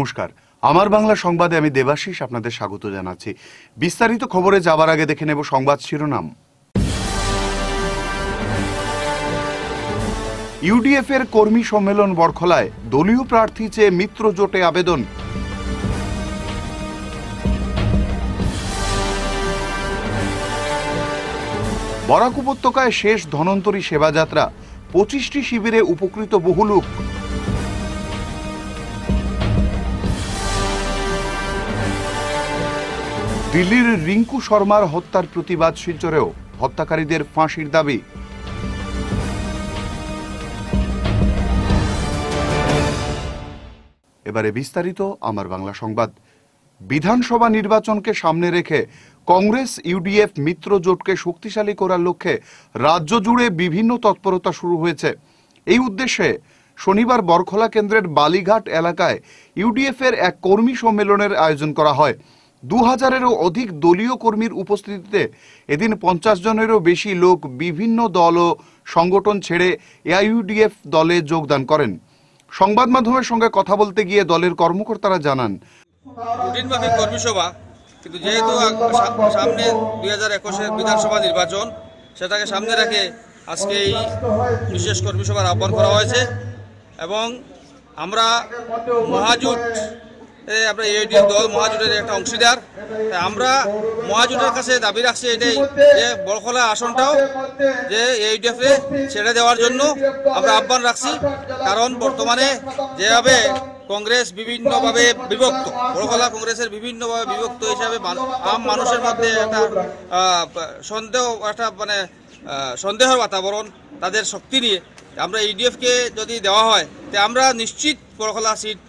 নমস্কার। আমার বাংলা সংবাদে আমি দেবাশিস আপনাদের স্বাগত জানাচ্ছি। বিস্তারিত খবরে যাবার আগে দেখে নেব সংবাদ শিরোনাম। ইউডিএফ এর কর্মী সম্মেলন বরখলায়, দলীয় প্রার্থী চেয়ে মিত্র জোটে আবেদন। বরাক উপত্যকায় শেষ ধনন্তরী সেবাযাত্রা, পঁচিশটি শিবিরে উপকৃত বহু লোক। দিল্লির রিঙ্কু শর্মার হত্যার প্রতিবাদ শিলচরেও হত্যাকারীদের ফাঁসির দাবি। এবারে বিস্তারিত আমার বাংলা সংবাদ। বিধানসভা নির্বাচনকে সামনে রেখে কংগ্রেস, ইউডিএফ, মিত্র জোটকে শক্তিশালী করার লক্ষ্যে রাজ্য জুড়ে বিভিন্ন তৎপরতা শুরু হয়েছে। এই উদ্দেশ্যে শনিবার বরখলা কেন্দ্রের বালিঘাট এলাকায় ইউডিএফ এর এক কর্মী সম্মেলনের আয়োজন করা হয়। দু হাজারেরও অধিক দলীয় কর্মীর উপস্থিতিতে এদিন পঞ্চাশ জনেরও বেশি লোক বিভিন্ন দল ও সংগঠন ছেড়ে এআইইউডিএফ দলে যোগদান করেন। সংবাদ মাধ্যমের সঙ্গে কথা বলতে গিয়ে দলের কর্মকর্তারা জানান। কিন্তু যেহেতু সামনে দুই হাজার একুশের বিধানসভা নির্বাচন, সেটাকে সামনে রেখে আজকে এই বিশেষ কর্মী সভার আহ্বান করা হয়েছে এবং আমরা মহাজোট আমরা ইউডিএফ দল মহাজোটের একটা অংশীদার। আমরা মহাজোটের কাছে দাবি রাখছি এটাই, যে বড়খলা আসনটাও যে ইউডিএফ ছেড়ে দেওয়ার জন্য আমরা আহ্বান রাখছি। কারণ বর্তমানে যেভাবে কংগ্রেস বিভিন্নভাবে বিভক্ত, বড়খলা কংগ্রেসের বিভিন্নভাবে বিভক্ত হিসাবে আম মানুষের মধ্যে একটা সন্দেহ, একটা মানে সন্দেহের বাতাবরণ তাদের শক্তি নিয়ে আমরা ইউডিএফকে যদি দেওয়া হয়, তে আমরা নিশ্চিত বড়খলা সিট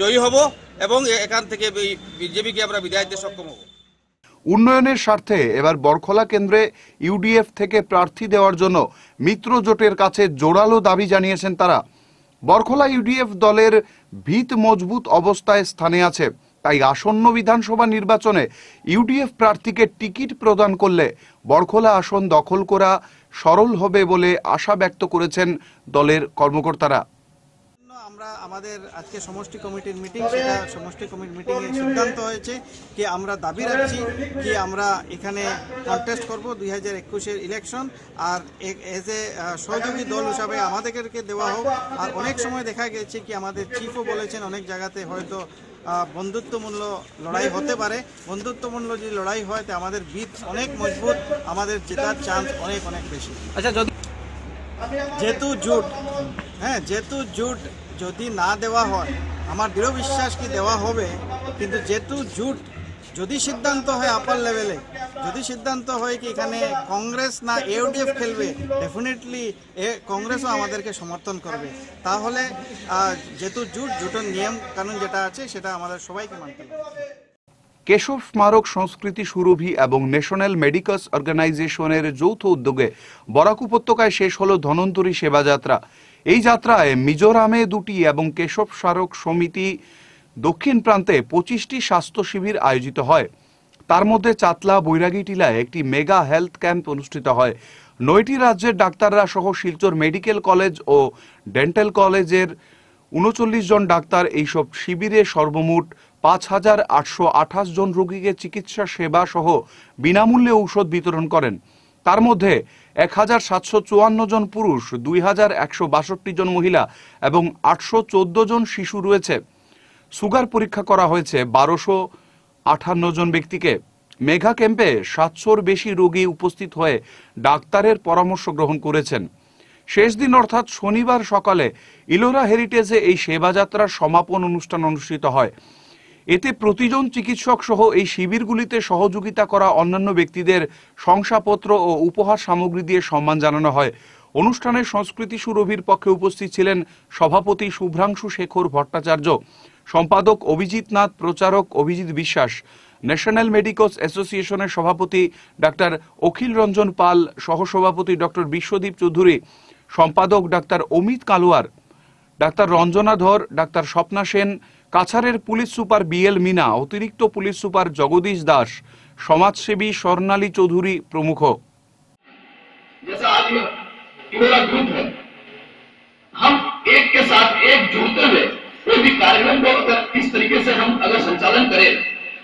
জয়ী হব। এবং এখান থেকে বিজেপিকে আমরা বিদায় দিতে সক্ষম হব। উন্নয়নের স্বার্থে এবার বরখলা কেন্দ্রে ইউডিএফ থেকে প্রার্থী দেওয়ার জন্য মিত্র জোটের কাছে জোরালো দাবি জানিয়েছেন তারা। বরখলা ইউডিএফ দলের ভিত মজবুত অবস্থায় স্থানে আছে। তাই আসন্ন বিধানসভা নির্বাচনে ইউডিএফ প্রার্থীকে টিকিট প্রদান করলে বরখলা আসন দখল করা সরল হবে বলে আশা ব্যক্ত করেছেন দলের কর্মকর্তারা। আমরা আমাদের আজকে সমষ্টি কমিটির মিটিং সেটা সমষ্টি কমিটির মিটিং এ সিদ্ধান্ত হয়েছে কি আমরা দাবি রাখছি কি আমরা এখানে কন্টেস্ট করব দুই হাজার একুশের ইলেকশন আর এজ এ সহযোগী দল হিসাবে আমাদেরকে দেওয়া হোক। আর অনেক সময় দেখা গেছে কি আমাদের চিফও বলেছেন অনেক জায়গাতে হয়তো বন্ধুত্বমূল্য লড়াই হতে পারে। বন্ধুত্বমূল্য যদি লড়াই হয় তো আমাদের বিট অনেক মজবুত আমাদের জেতার চান্স অনেক অনেক বেশি। আচ্ছা যদি যেহেতু জুট হ্যাঁ যেহেতু জুট যদি না দেওয়া হয়, আমার দৃঢ় বিশ্বাস কি দেওয়া হবে? কিন্তু যেহেতু জুট যদি সিদ্ধান্ত হয় আপার লেভেলে যদি সিদ্ধান্ত হয় কি এখানে কংগ্রেস না ইউডিএফ খেলবে ডেফিনেটলি এ কংগ্রেসও আমাদেরকে সমর্থন করবে। তাহলে যেহেতু জুট, জুটের নিয়ম কানুন যেটা আছে, সেটা আমাদের সবাইকে মানতে হবে। কেশব স্মারক সংস্কৃতি সুরভি এবং ন্যাশনাল মেডিকাস অর্গানাইজেশনের যৌথ উদ্যোগে বরাক উপত্যকায় শেষ হল ধনন্তরী সেবাযাত্রা। এই যাত্রায় মিজোরামে দুটি এবং কেশব স্মারক সমিতি দক্ষিণ প্রান্তে পঁচিশটি স্বাস্থ্য শিবির আয়োজিত হয়। তার মধ্যে চাতলা বৈরাগী টিলায় একটি মেগা হেলথ ক্যাম্প অনুষ্ঠিত হয়। নয়টি রাজ্যের ডাক্তাররা সহ শিলচর মেডিকেল কলেজ ও ডেন্টাল কলেজের উনচল্লিশ জন ডাক্তার এইসব শিবিরে সর্বমোট পাঁচ হাজার আটশো আঠাশ জন রোগীকে চিকিৎসা সেবা সহ বিনামূল্যে ঔষধ বিতরণ করেন। তার মধ্যে এক হাজার সাতশো চুয়ান্ন জন পুরুষ, দুই হাজার একশো বাষট্টি জন মহিলা এবং আটশো চোদ্দ জন শিশু রয়েছে। সুগার পরীক্ষা করা হয়েছে বারোশো আটান্ন জন ব্যক্তিকে। মেঘা ক্যাম্পে সাতশোর বেশি রোগী উপস্থিত হয়ে ডাক্তারের পরামর্শ গ্রহণ করেছেন। শেষ দিন অর্থাৎ শনিবার সকালে ইলোরা হেরিটেজে এই সেবাযাত্রার সমাপন অনুষ্ঠান অনুষ্ঠিত হয়। এতে প্রতিজন চিকিৎসক সহ এই শিবিরগুলিতে সহযোগিতা করা অন্যান্য ব্যক্তিদের শংসাপত্র ও উপহার সামগ্রী দিয়ে সম্মান জানানো হয়। অনুষ্ঠানে সংস্কৃতি সুরভির পক্ষে উপস্থিত ছিলেন সভাপতি শুভ্রাংশু শেখর ভট্টাচার্য, সম্পাদক অভিজিৎ নাথ, প্রচারক অভিজিৎ বিশ্বাস, ন্যাশনাল মেডিকস অ্যাসোসিয়েশনের সভাপতি ডাক্তার অখিল রঞ্জন পাল, সহসভাপতি ডক্টর বিশ্বদীপ চৌধুরী, সম্পাদক ডাক্তার অমিত কালুয়ার, ডাক্তার রঞ্জনা ধর, ডাক্তার স্বপ্না সেন কাছাড়ের পুলিশ সুপার বিএল মিনা অতিরিক্ত পুলিশ সুপার জগদীশ দাস সমাজসেবী স্বর্ণালী চৌধুরী প্রমুখ जैसा आज ये पूरा ग्रुप है हम एक के साथ एक जुड़ते हुए कोई भी कार्यक्रम को अगर इस तरीके से हम अगर संचालन करें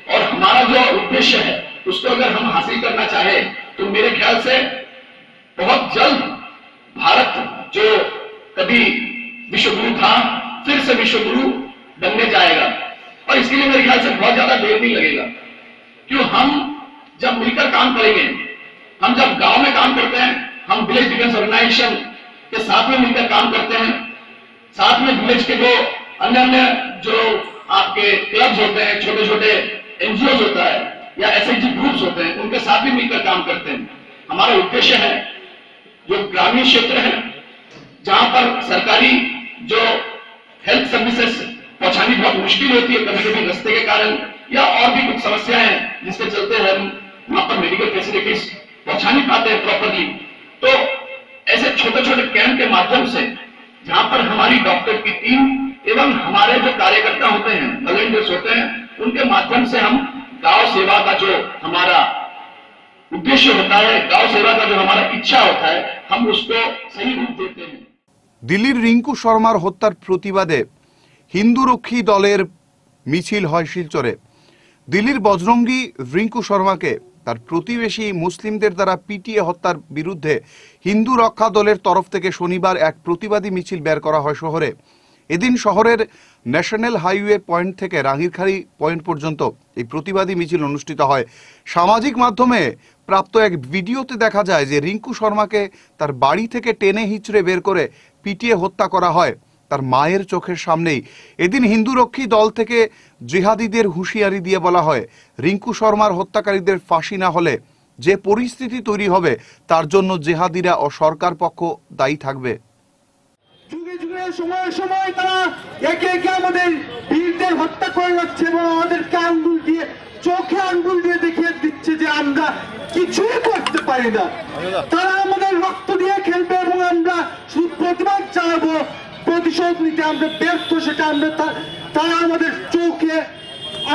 और हमारा जो उद्देश्य है उसको अगर हम हासिल करना चाहे तो मेरे ख्याल से बहुत जल्द भारत जो कभी विश्व गुरु था फिर से विश्व गुरु बनने जाएगा। और इसके लिए मेरे ख्याल से बहुत ज़्यादा देर नहीं लगेगा। क्यों? हम जब मिलकर काम करेंगे, हम जब गाँव में काम करते हैं, हम विलेज डिफेंस ऑर्गेनाइजेशन के साथ में मिलकर काम करते हैं। साथ में विलेज के जो अन्य अन्य जो आपके क्लब्स होते हैं छोटे छोटे एनजीओ होता है, या एसएचजी ग्रुप्स होते हैं, उनके साथ भी मिलकर काम करते हैं। हमारा उद्देश्य है, जो ग्रामीण क्षेत्र है, जहाँ पर सरकारी जो हेल्थ सर्विसेज़ पहुंचानी बहुत मुश्किल होती है कभी कभी रास्ते के कारण या और भी कुछ समस्याएं हैं जिसके चलते हम वहां पर मेडिकल फैसिलिटीज पहुंचा नहीं पाते हैं प्रॉपरली तो ऐसे छोटे छोटे कैंप के माध्यम से जहां पर हमारी डॉक्टर की टीम एवं हमारे जो कार्यकर्ता होते हैं वॉलेंटियर्स होते हैं उनके माध्यम से हम गांव सेवा का जो हमारा उद्देश्य होता है गांव सेवा का जो हमारा इच्छा होता है हम उसको सही रूप देते हैं দিল্লির রিঙ্কু শর্মার হত্যার প্রতিবাদে হিন্দুরক্ষী দলের মিছিল হয় শিলচরে। দিল্লির বজরঙ্গি রিঙ্কু শর্মাকে তার প্রতিবেশী মুসলিমদের দ্বারা পিটিয়ে হত্যার বিরুদ্ধে হিন্দু রক্ষা দলের তরফ থেকে শনিবার এক প্রতিবাদী মিছিল বের করা হয় শহরে। এদিন শহরের ন্যাশনাল হাইওয়ে পয়েন্ট থেকে রাঙ্গিরখাড়ি পয়েন্ট পর্যন্ত এই প্রতিবাদী মিছিল অনুষ্ঠিত হয়। সামাজিক মাধ্যমে প্রাপ্ত এক ভিডিওতে দেখা যায় যে রিঙ্কু শর্মাকে তার বাড়ি থেকে টেনে হিচড়ে বের করে পিটিয়ে হত্যা করা হয়। তার মায়ের চোখের সামনেই। এদিন হিন্দুরক্ষী দল থেকে জিহাদিদের হুঁশিয়ারি দিয়ে বলা হয়, রিঙ্কু শর্মার হত্যাকারীদের ফাঁসি না হলে যে পরিস্থিতি তৈরি হবে, তার জন্য জেহাদিরা ও সরকার পক্ষ দায়ী থাকবে। তারা একে একে আমাদের বীরদের হত্যা করে যাচ্ছে এবং আমাদেরকে আঙ্গুল দিয়ে, চোখে আঙ্গুল দিয়ে দেখিয়ে দিচ্ছে যে আমরা কিছুই করতে পারি না। তারা আমাদের রক্ত দিয়ে খেলবে এবং আমরা শুধু প্রতিবাদ প্রতিশোধ নিতে আমরা ব্যর্থ, সেটা আমরা তারা আমাদের চোখে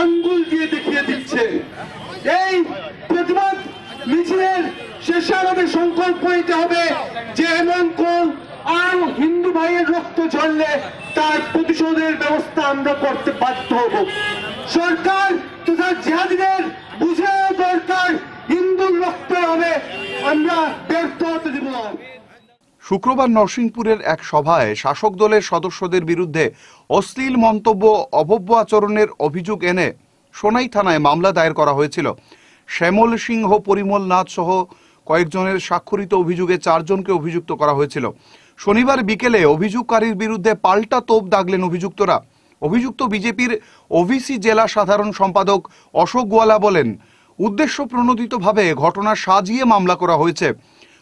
আঙ্গুল দিয়ে দেখিয়ে দিচ্ছে। এই প্রতিবাদ মিছিলের শেষে আমাদের সংকল্প নিতে হবে যে এমন কোন আর হিন্দু ভাইয়ের রক্ত ঝরলে তার প্রতিশোধের ব্যবস্থা আমরা করতে বাধ্য হব। সরকার তথা জিহাদিদের বুঝে দরকার হিন্দুর রক্ত হবে, আমরা ব্যর্থ হতে দিব। না শুক্রবার নরসিংপুরের এক সভায় শাসক দলের সদস্যদের বিরুদ্ধে অশ্লীল মন্তব্য, অভব্য আচরণের অভিযোগ এনে সোনাই থানায় মামলা দায়ের করা হয়েছিল। শ্যামল সিংহ, পরিমল নাথ সহ কয়েকজনের স্বাক্ষরিত অভিযোগে চারজনকে অভিযুক্ত করা হয়েছিল। শনিবার বিকেলে অভিযোগকারীর বিরুদ্ধে পাল্টা তোপ দাগলেন অভিযুক্তরা। অভিযুক্ত বিজেপির ওভিসি জেলা সাধারণ সম্পাদক অশোক গোয়ালা বলেন, উদ্দেশ্য প্রণোদিতভাবে ঘটনা সাজিয়ে মামলা করা হয়েছে।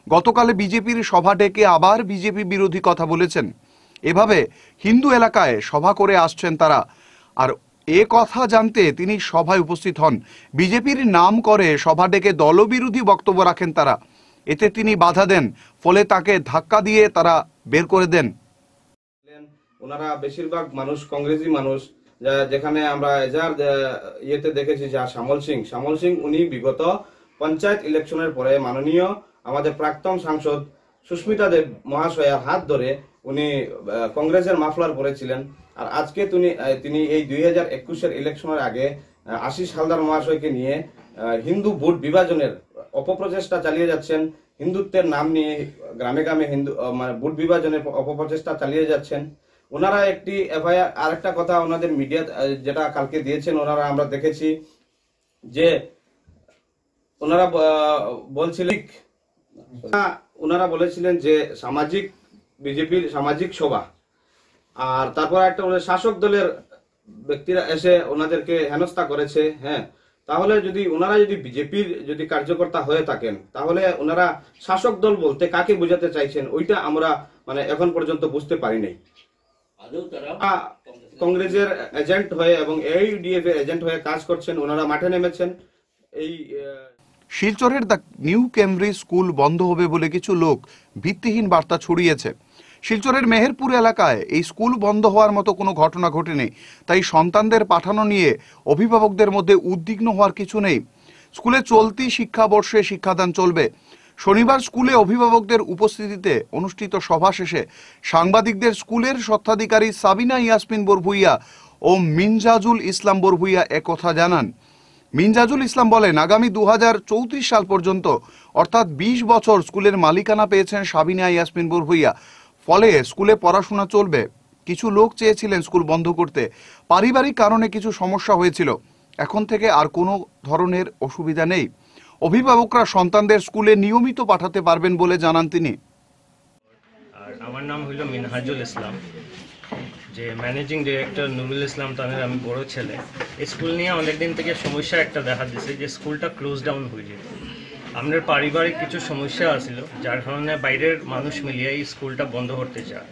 গতকালে বিজেপির সভা ডেকে আবার বিজেপি বিরোধী কথা বলেছেন। এভাবে হিন্দু এলাকায় সভা করে আসছেন তারা। আর এ কথা জানতে তিনি সভায় উপস্থিত হন। বিজেপির নাম করে সভা ডেকে দলবিরোধী বক্তব্য রাখেন তারা। এতে তিনি বাধা দেন, ফলে তাকে ধাক্কা দিয়ে তারা বের করে দেন। ওনারা বেশিরভাগ মানুষ কংগ্রেসি মানুষ। যেখানে আমরা এজার ইয়েতে দেখেছি যা শ্যামল সিং। শ্যামল সিং উনি বিগত পঞ্চায়েত ইলেকশনের পরে মাননীয় আমাদের প্রাক্তন সাংসদ সুস্মিতা দেব মহাশয়ার হাত ধরে উনি কংগ্রেসের মাফলার পরেছিলেন আর আজকে তিনি তিনি এই দুই হাজার একুশের ইলেকশনের আগে আশিস হালদার মহাশয়কে নিয়ে হিন্দু ভোট বিভাজনের অপপ্রচেষ্টা চালিয়ে যাচ্ছেন। হিন্দুত্বের নাম নিয়ে গ্রামে গ্রামে হিন্দু মানে ভোট বিভাজনের অপপ্রচেষ্টা চালিয়ে যাচ্ছেন। ওনারা একটি এফআইআর আরেকটা কথা ওনাদের মিডিয়া যেটা কালকে দিয়েছেন ওনারা আমরা দেখেছি যে ওনারা আহ, বলছিলেন ওনারা বলেছিলেন যে সামাজিক বিজেপির সামাজিক সভা। আর তারপর একটা শাসক দলের ব্যক্তিরা এসে ওনাদেরকে হেনস্থা করেছে হ্যাঁ। তাহলে যদি ওনারা যদি বিজেপির যদি কার্যকর্তা হয়ে থাকেন তাহলে ওনারা শাসক দল বলতে কাকে বোঝাতে চাইছেন ওইটা আমরা মানে এখন পর্যন্ত বুঝতে পারি নাই কংগ্রেসের এজেন্ট হয়ে এবং এইডিএফ এর এজেন্ট হয়ে কাজ করছেন ওনারা মাঠে নেমেছেন। এই শিলচরের দ্য নিউ কেমব্রিজ স্কুল বন্ধ হবে বলে কিছু লোক ভিত্তিহীন বার্তা ছড়িয়েছে। শিলচরের মেহেরপুর এলাকায় এই স্কুল বন্ধ হওয়ার মতো কোনো ঘটনা ঘটেনি। তাই সন্তানদের পাঠানো নিয়ে অভিভাবকদের মধ্যে উদ্বিগ্ন হওয়ার কিছু নেই। স্কুলে চলতি শিক্ষাবর্ষে শিক্ষাদান চলবে। শনিবার স্কুলে অভিভাবকদের উপস্থিতিতে অনুষ্ঠিত সভা শেষে সাংবাদিকদের স্কুলের স্বত্বাধিকারী সাবিনা ইয়াসমিন বরভুইয়া ও মিনজাজুল ইসলাম বরভুইয়া একথা জানান। মিনজাজুল ইসলাম বলেন, আগামী দু হাজার চৌত্রিশ সাল পর্যন্ত, অর্থাৎ ২০ বছর স্কুলের মালিকানা পেয়েছেন সাবিনা ইয়াসমিন বরভুইয়া। ফলে স্কুলে পড়াশোনা চলবে। কিছু লোক চেয়েছিলেন স্কুল বন্ধ করতে। পারিবারিক কারণে কিছু সমস্যা হয়েছিল। এখন থেকে আর কোনো ধরনের অসুবিধা নেই। অভিভাবকরা সন্তানদের স্কুলে নিয়মিত পাঠাতে পারবেন বলে জানান তিনি। আমার নাম হলো মিনহাজুল ইসলাম। যে ম্যানেজিং ডিরেক্টর নুরুল ইসলাম তাদের আমি বড় ছেলে। স্কুল নিয়ে অনেক দিন থেকে সমস্যা একটা দেখা দিছে যে স্কুলটা ক্লোজ ডাউন হয়ে যেত। আমাদের পারিবারিক কিছু সমস্যা আছিল, যার কারণে বাইরের মানুষ মিলিয়ে এই স্কুলটা বন্ধ করতে চায়।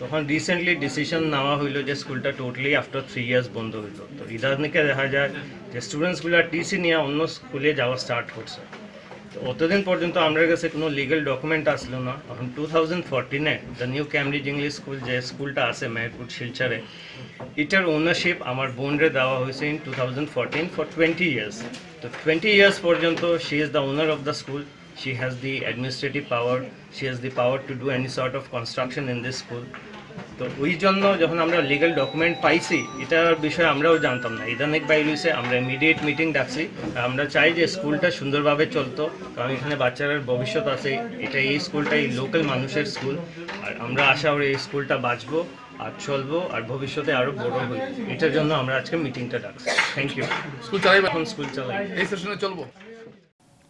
তখন রিসেন্টলি ডিসিশন নেওয়া হইল যে স্কুলটা টোটালি আফটার থ্রি ইয়ার্স বন্ধ হইল। তো ইদানিকে দেখা যায় যে স্টুডেন্টসগুলো টিসি নিয়ে অন্য স্কুলে যাওয়া স্টার্ট করছে। তো অতদিন পর্যন্ত আমাদের কাছে কোনো লিগাল ডকুমেন্ট আসলো না। এখন two thousand ফোরটিনে the New Cambridge English school যে স্কুলটা আছে মেহেরপুর শিলচরে, এটার ওনারশিপ আমার বোনরে দেওয়া হয়েছে in two thousand fourteen for twenty years তো টোয়েন্টি ইয়ার্স পর্যন্ত she is the owner of the school she has the administrative power she has the power to do any sort of construction in this school তো ওই জন্য যখন আমরা legal document পাইছি এটার বিষয়ে আমরাও জানতাম না। ইদানিক বাই রয়েছে আমরা ইমিডিয়েট মিটিং ডাকছি। আমরা চাই যে স্কুলটা সুন্দরভাবে চলতো। কারণ এখানে বাচ্চাদের ভবিষ্যৎ আছে। এটা এই স্কুলটা এই লোকাল মানুষের স্কুল। আর আমরা আশা করি এই স্কুলটা বাঁচবো আর চলবো আর ভবিষ্যতে আরও বড় হই এটার জন্য আমরা আজকে মিটিংটা ডাকছি। থ্যাংক ইউ স্কুল চালাই এখন স্কুল চালাই। এই সেশনে চলবো।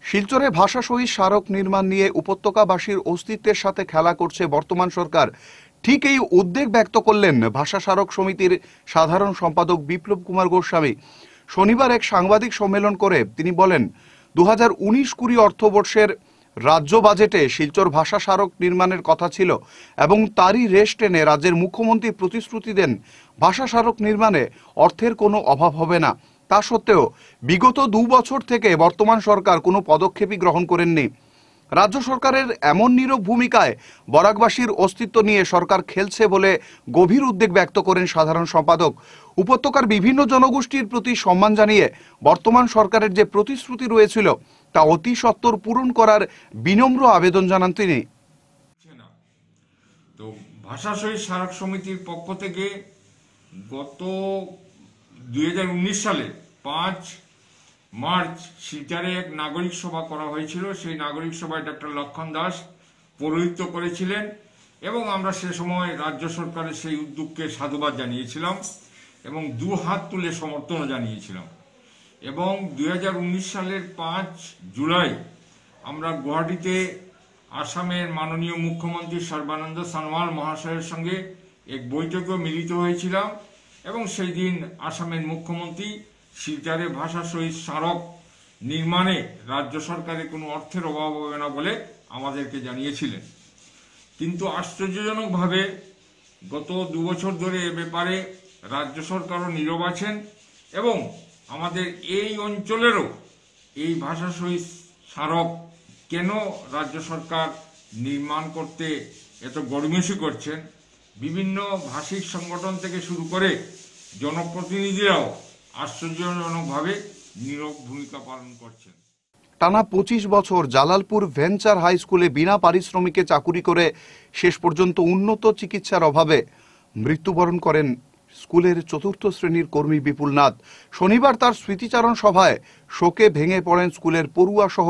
শিলচরে ভাষা সহিত স্মারক নির্মাণ নিয়ে উপত্যকাবাসীর অস্তিত্বের সাথে খেলা করছে বর্তমান সরকার। ঠিক এই উদ্বেগ ব্যক্ত করলেন ভাষা স্মারক সমিতির সাধারণ সম্পাদক বিপ্লব কুমার গোস্বামী। শনিবার এক সাংবাদিক সম্মেলন করে তিনি বলেন দু হাজার উনিশ কুড়ি অর্থবর্ষের রাজ্য বাজেটে শিলচর ভাষা স্মারক নির্মাণের কথা ছিল এবং তারই রেশ টেনে রাজ্যের মুখ্যমন্ত্রী প্রতিশ্রুতি দেন, ভাষা স্মারক নির্মাণে অর্থের কোনো অভাব হবে না। তা সত্ত্বেও বিগত দু বছর থেকে বর্তমান সরকার কোনো পদক্ষেপই গ্রহণ করেননি। রাজ্য সরকারের এমন নীরব ভূমিকায় বরাকবাসীর অস্তিত্ব নিয়ে সরকার খেলছে বলে গভীর উদ্বেগ ব্যক্ত করেন সাধারণ সম্পাদক। উপত্যকার বিভিন্ন জনগোষ্ঠীর প্রতি সম্মান জানিয়ে বর্তমান সরকারের যে প্রতিশ্রুতি রয়েছিল, তা অতি সত্বর পূরণ করার বিনম্র আবেদন জানান তিনি। তো ভাষা শহীদ স্মারক সমিতির পক্ষ থেকে গত দুই সালে পাঁচ মার্চ শিলচারে এক নাগরিক সভা করা হয়েছিল। সেই নাগরিক সভায় ডক্টর লক্ষণ দাস পৌরোহিত্য করেছিলেন এবং আমরা সে সময় রাজ্য সরকারের সেই উদ্যোগকে সাধুবাদ জানিয়েছিলাম এবং দু হাত তুলে সমর্থনও জানিয়েছিলাম। এবং দু হাজার উনিশ সালের পাঁচ জুলাই আমরা গুয়াহাটিতে আসামের মাননীয় মুখ্যমন্ত্রী সর্বানন্দ সোনোয়াল মহাশয়ের সঙ্গে এক বৈঠকে মিলিত হয়েছিলাম এবং সেই দিন আসামের মুখ্যমন্ত্রী শিলচরে ভাষা শহীদ স্মারক নির্মাণে রাজ্য সরকারের কোনো অর্থের অভাব হবে না বলে আমাদেরকে জানিয়েছিলেন। কিন্তু আশ্চর্যজনকভাবে গত দু বছর ধরে এ ব্যাপারে রাজ্য সরকারও নীরব আছেন এবং আমাদের এই অঞ্চলেরও এই ভাষা শহীদ স্মারক কেন রাজ্য সরকার নির্মাণ করতে এত গড়মেশি করছেন? বিভিন্ন ভাষিক সংগঠন থেকে শুরু করে জনপ্রতিনিধিরাও আশ্চর্যজনকভাবে নীরব ভূমিকা পালন করছেন। টানা পঁচিশ বছর জালালপুর ভেঞ্চার হাই স্কুলে বিনা পারিশ্রমিকে চাকুরি করে শেষ পর্যন্ত উন্নত চিকিৎসার অভাবে মৃত্যুবরণ করেন স্কুলের চতুর্থ শ্রেণির কর্মী বিপুল নাথ। শনিবার তার স্মৃতিচারণ সভায় শোকে ভেঙে পড়েন স্কুলের পড়ুয়া সহ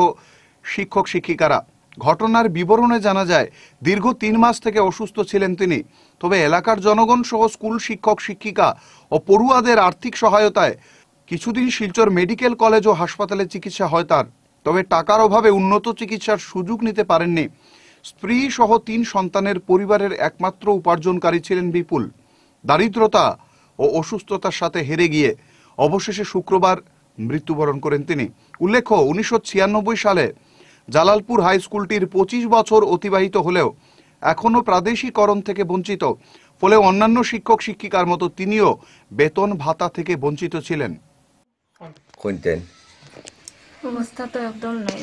শিক্ষক শিক্ষিকারা ঘটনার বিবরণে জানা যায়, দীর্ঘ তিন মাস থেকে অসুস্থ ছিলেন তিনি। তবে এলাকার জনগণ সহ স্কুল শিক্ষক, শিক্ষিকা ও পড়ুয়াদের আর্থিক সহায়তায় কিছুদিন শিলচর মেডিকেল কলেজ ও হাসপাতালে চিকিৎসা হয় তার। তবে টাকার অভাবে উন্নত চিকিৎসার সুযোগ নিতে পারেননি। স্ত্রী সহ তিন সন্তানের পরিবারের একমাত্র উপার্জনকারী ছিলেন বিপুল। দারিদ্রতা ও অসুস্থতার সাথে হেরে গিয়ে অবশেষে শুক্রবার মৃত্যুবরণ করেন তিনি। উল্লেখ্য, উনিশশো ছিয়ানব্বই সালে জালালপুর হাই স্কুলটির পঁচিশ বছর অতিবাহিত হলেও এখনও প্রাদেশিকরণ থেকে বঞ্চিত। ফলে অন্যান্য শিক্ষক শিক্ষিকার মতো তিনিও বেতন ভাতা থেকে বঞ্চিত ছিলেন। কোনতেন অবস্থা তো একদম নাই।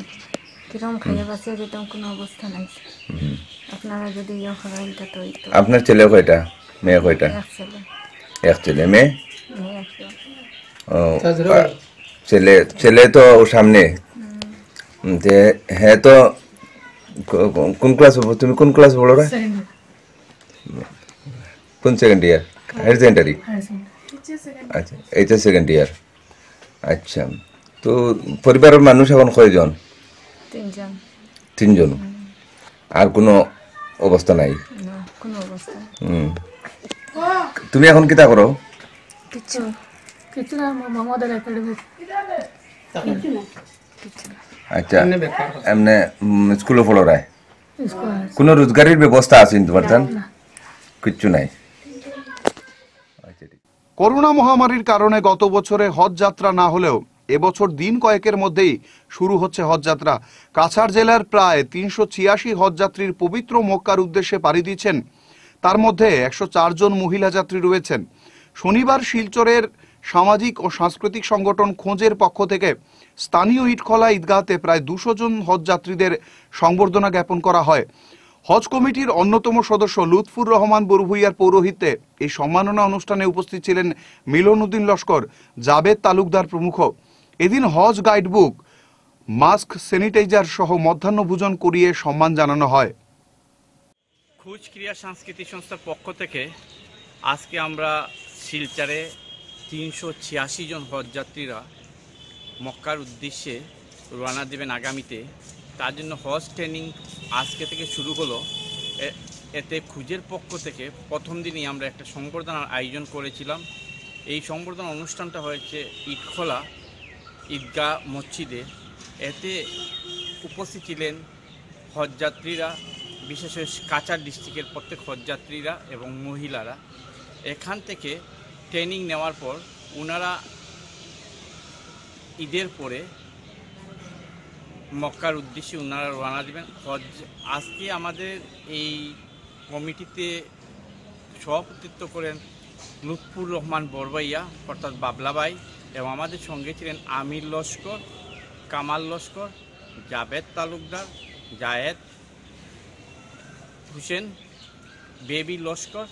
কিরম খাইয়ে বাঁচিয়ে যেতাম কোনো অবস্থা নাই। আপনারা যদি ইয়ে করেন তা তো। আপনার ছেলে কয়টা? মেয়ে কয়টা? এক ছেলে। মেয়ে? ছেলে। ছেলে তো ও সামনে। তে হ্যাঁ তো কোন ক্লাস তুমি কোন ক্লাস পড়ো রে কোন সেকেন্ড ইয়ার হায়ার সেকেন্ডারি আচ্ছা এইটা সেকেন্ড ইয়ার আচ্ছা তো পরিবারের মানুষ এখন কয়জন? তিনজন। তিনজন। আর কোনো অবস্থা নাই? না কোনো অবস্থা নেই। হুম। তুমি এখন কিতা করো? কিছু না। মোহাম্মদের একাডেমি আচ্ছা। এমনি স্কুলে পড়ো রায় স্কুল কোনো রোজগারের ব্যবস্থা আছে তোমার তান কিচ্ছু নাই? আচ্ছা করোনা মহামারীর কারণে গত বছরে হজ যাত্রা না হলেও এবছর দিন কয়েকের মধ্যেই শুরু হচ্ছে হজ যাত্রা। কাছাড় জেলার প্রায় তিনশো ছিয়াশি হজযাত্রীর পবিত্র মক্কার উদ্দেশ্যে পাড়ি দিচ্ছেন। তার মধ্যে একশো জন মহিলা যাত্রী রয়েছেন। শনিবার শিলচরের সামাজিক ও সাংস্কৃতিক সংগঠন খোঁজের পক্ষ থেকে স্থানীয় ইটখলা ঈদগাহতে প্রায় দুশো জন হজযাত্রীদের সংবর্ধনা জ্ঞাপন করা হয়। হজ কমিটির অন্যতম সদস্য লুৎফুর রহমান বরভুইয়ার পৌরোহিত্যে এই সম্মাননা অনুষ্ঠানে উপস্থিত ছিলেন মিলন উদ্দিন লস্কর, জাবেদ তালুকদার প্রমুখ। এদিন হজ গাইডবুক, মাস্ক স্যানিটাইজার সহ মধ্যাহ্নভোজন করিয়ে সম্মান জানানো হয়। খুচ ক্রিয়া সাংস্কৃতিক সংস্থার পক্ষ থেকে আজকে আমরা শিলচারে তিনশো ছিয়াশি জন হজযাত্রীরা মক্কার উদ্দেশ্যে রওনা দেবেন আগামীতে। তার জন্য হজ ট্রেনিং আজকে থেকে শুরু হলো। এতে খুঁজের পক্ষ থেকে প্রথম দিনই আমরা একটা সংবর্ধনার আয়োজন করেছিলাম। এই সংবর্ধনা অনুষ্ঠানটা হয়েছে ইটখোলা ঈদগাহ মসজিদে। এতে উপস্থিত ছিলেন হজযাত্রীরা, বিশেষ করে কাচার ডিস্ট্রিক্টের প্রত্যেক হজযাত্রীরা এবং মহিলারা। এখান থেকে ট্রেনিং নেওয়ার পর ওনারা ঈদের পরে মক্কার উদ্দেশ্যে ওনারা রওনা দেবেন। হজ আজকে আমাদের এই কমিটিতে সভাপতিত্ব করেন লুৎফুর রহমান বরবাইয়া, অর্থাৎ বাবলাবাই এবং আমাদের সঙ্গে ছিলেন আমির লস্কর, কামাল লস্কর, জাভেদ তালুকদার, জায়েদ হোসেন, বেবি লস্কর।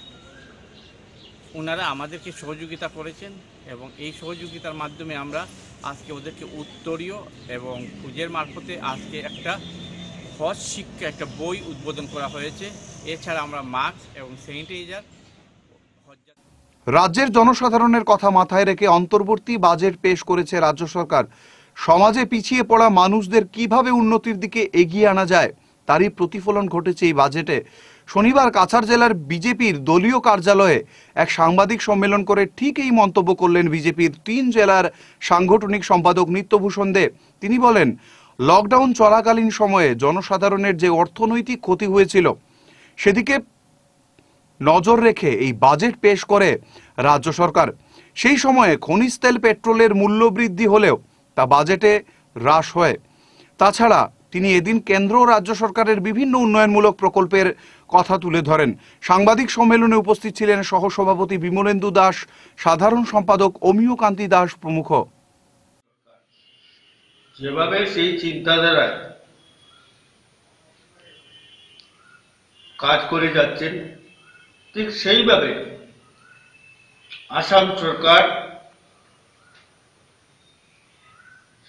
ওনারা আমাদেরকে সহযোগিতা করেছেন এবং এই সহযোগিতার মাধ্যমে আমরা আজকে ওদেরকে উত্তরীয় এবং খুঁজের মারফতে আজকে একটা হজ শিক্ষা, একটা বই উদ্বোধন করা হয়েছে। এছাড়া আমরা মাস্ক এবং স্যানিটাইজার রাজ্যের জনসাধারণের কথা মাথায় রেখে অন্তর্বর্তী বাজেট পেশ করেছে রাজ্য সরকার। সমাজে পিছিয়ে পড়া মানুষদের কীভাবে উন্নতির দিকে এগিয়ে আনা যায়, তারই প্রতিফলন ঘটেছে এই বাজেটে। শনিবার কাছাড় জেলার বিজেপির দলীয় কার্যালয়ে এক সাংবাদিক সম্মেলন করে ঠিক এই মন্তব্য করলেন বিজেপির তিন জেলার সাংগঠনিক সম্পাদক নিত্যভূষণ দে। তিনি বলেন, লকডাউন চলাকালীন সময়ে জনসাধারণের যে অর্থনৈতিক ক্ষতি হয়েছিল, সেদিকে নজর রেখে এই বাজেট পেশ করে রাজ্য সরকার। সেই সময়ে খনিজ তেল পেট্রোলের মূল্য বৃদ্ধি হলেও তা বাজেটে হ্রাস হয়। তাছাড়া তিনি এদিন কেন্দ্র ও রাজ্য সরকারের বিভিন্ন উন্নয়নমূলক প্রকল্পের কথা তুলে ধরেন। সাংবাদিক সম্মেলনে উপস্থিত ছিলেন সহসভাপতি বিমলেন্দু দাস, সাধারণ সম্পাদক অমিয় কান্তি দাস প্রমুখ। যেভাবে সেই চিন্তাধারায় কাজ করে যাচ্ছেন, ঠিক সেইভাবে আসাম সরকার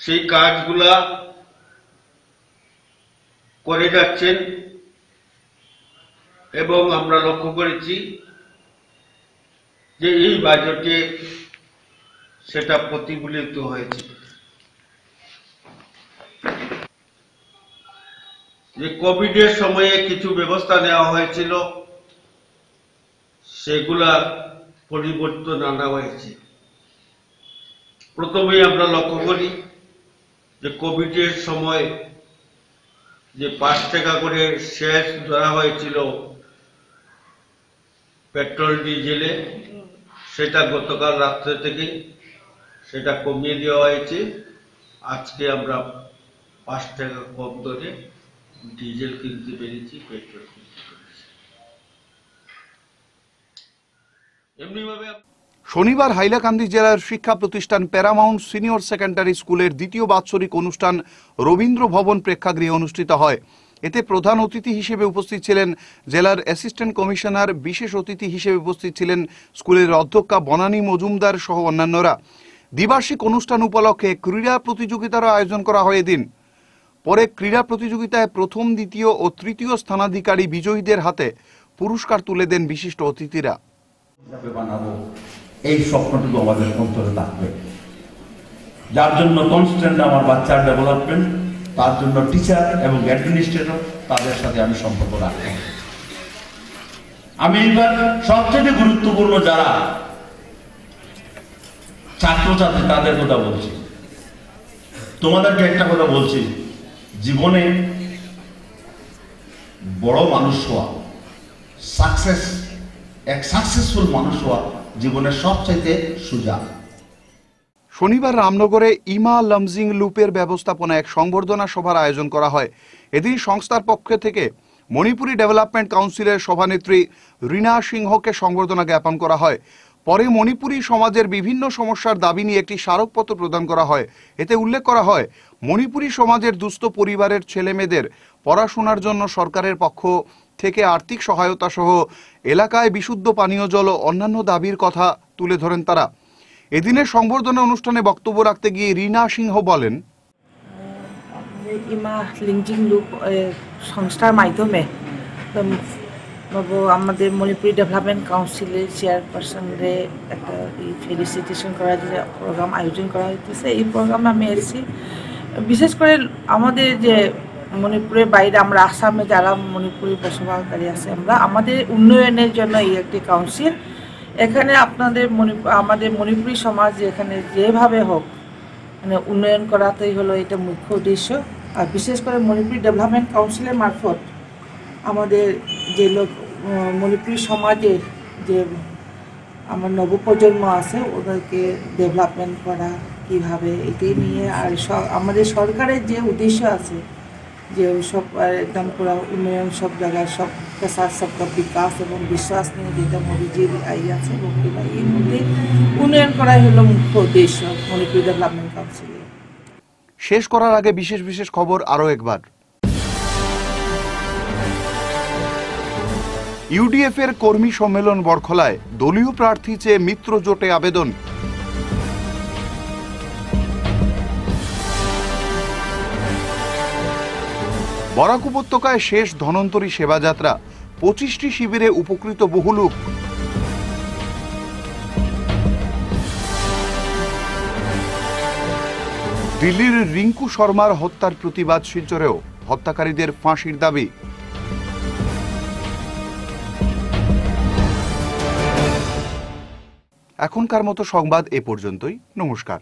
সেই কাজগুলা করে যাচ্ছেন। এবং আমরা লক্ষ্য করেছি যে এই বাজেটে সেটা প্রতিফলিত হয়েছে। যে কোভিডের সময়ে কিছু ব্যবস্থা নেওয়া হয়েছিল, সেগুলা পরিবর্তন আনা হয়েছে। প্রথমেই আমরা লক্ষ্য করি যে কোভিডের সময় যে পাঁচ টাকা করে শেষ ধরা হয়েছিল পেট্রোল ডিজেলে, সেটা গতকাল রাত্রে থেকে সেটা কমিয়ে দেওয়া হয়েছে। আজকে আমরা পাঁচ টাকা কম দরে ডিজেল কিনতে পেরেছি, পেট্রোল শনিবার হাইলাকান্দি জেলার শিক্ষা প্রতিষ্ঠান প্যারামাউন্ট সিনিয়র সেকেন্ডারি স্কুলের দ্বিতীয় বাৎসরিক অনুষ্ঠান রবীন্দ্র ভবন প্রেক্ষাগৃহে অনুষ্ঠিত হয়। এতে প্রধান অতিথি হিসেবে উপস্থিত ছিলেন জেলার অ্যাসিস্ট্যান্ট কমিশনার, বিশেষ অতিথি হিসেবে উপস্থিত ছিলেন স্কুলের অধ্যক্ষা বনানী মজুমদার সহ অন্যান্যরা। দ্বিবার্ষিক অনুষ্ঠান উপলক্ষে ক্রীড়া প্রতিযোগিতারও আয়োজন করা হয় এদিন। পরে ক্রীড়া প্রতিযোগিতায় প্রথম, দ্বিতীয় ও তৃতীয় স্থানাধিকারী বিজয়ীদের হাতে পুরস্কার তুলে দেন বিশিষ্ট অতিথিরা। এই স্বপ্নটুকু আমাদের অন্তরে থাকবে। যার জন্য কনস্ট্যান্ট আমার বাচ্চার ডেভেলপমেন্ট তার জন্য টিচার এবং অ্যাডমিনিস্ট্রেটর তাদের সাথে আমি সম্পর্ক রাখব আমি এবার সবচেয়ে গুরুত্বপূর্ণ যারা ছাত্রছাত্রী, তাদের কথা বলছি। তোমাদেরকে একটা কথা বলছি। জীবনে বড় মানুষ হওয়া সাকসেস এক সাকসেসফুল মানুষ হওয়া জীবনের সবচাইতে সোজা। শনিবার রামনগরে ইমা লমজিং লুপের ব্যবস্থাপনায় এক সংবর্ধনা সভার আয়োজন করা হয়। এদিন সংস্থার পক্ষ থেকে মণিপুরি ডেভেলপমেন্ট কাউন্সিলের সভানেত্রী রীনা সিংহকে সংবর্ধনা জ্ঞাপন করা হয়। পরে মণিপুরী সমাজের বিভিন্ন সমস্যার দাবি নিয়ে একটি স্মারকপত্র প্রদান করা হয়। এতে উল্লেখ করা হয়, মণিপুরী সমাজের দুস্থ পরিবারের ছেলেমেয়েদের পড়াশোনার জন্য সরকারের পক্ষ থেকে আর্থিক সহায়তা সহ এলাকায় বিশুদ্ধ পানীয় জল ও অন্যান্য দাবির কথা তুলে ধরেন তারা। এদিনের সংবর্ধনা অনুষ্ঠানে বক্তব্য রাখতে গিয়ে রীনা সিংহ বলেন ইমা সংস্থার মাধ্যমে আমাদের মণিপুরি ডেভেলপমেন্ট কাউন্সিলের চেয়ারপারসনরে একটা ফেলিসিটেশন করার যে প্রোগ্রাম আয়োজন করা হইতেছে। এই প্রোগ্রামে আমি এসেছি। বিশেষ করে আমাদের যে মণিপুরের বাইরে আমরা আসামে যারা মণিপুরি বসবাসকারী আছে আমরা, আমাদের উন্নয়নের জন্য এই একটি কাউন্সিল এখানে আপনাদের আমাদের মণিপুরি সমাজ এখানে যেভাবে হোক মানে উন্নয়ন করাতেই হলো এটা মুখ্য উদ্দেশ্য। আর বিশেষ করে মণিপুরি ডেভেলপমেন্ট কাউন্সিলের মারফত আমাদের যে লোক মণিপুরি সমাজের যে আমার নবপ্রজন্ম আছে, ওদেরকে ডেভেলপমেন্ট করা কীভাবে, এটাই নিয়ে আর আমাদের সরকারের যে উদ্দেশ্য আছে, যে সব একদম পুরো উন্নয়ন সব জায়গায় সব সাথ সবকা বিকাশ এবং বিশ্বাস নিয়ে যেটা মোদিজির আই আছে বক্তব্য এর মধ্যে উন্নয়ন করাই হলো মুখ্য উদ্দেশ্য মণিপুরি ডেভেলপমেন্ট কাউন্সিলের শেষ করার আগে বিশেষ বিশেষ খবর আরও একবার। ইউডিএফ এর কর্মী সম্মেলন বরখলায় দলীয় প্রার্থী চেয়ে মিত্র জোটে আবেদন। বরাক উপত্যকায় শেষ ধনন্তরী সেবাযাত্রা, পঁচিশটি শিবিরে উপকৃত বহু লোক। দিল্লির রিঙ্কু শর্মার হত্যার প্রতিবাদ শিলচরেও, হত্যাকারীদের ফাঁসির দাবি। এখনকার মতো সংবাদ এ পর্যন্তই, নমস্কার।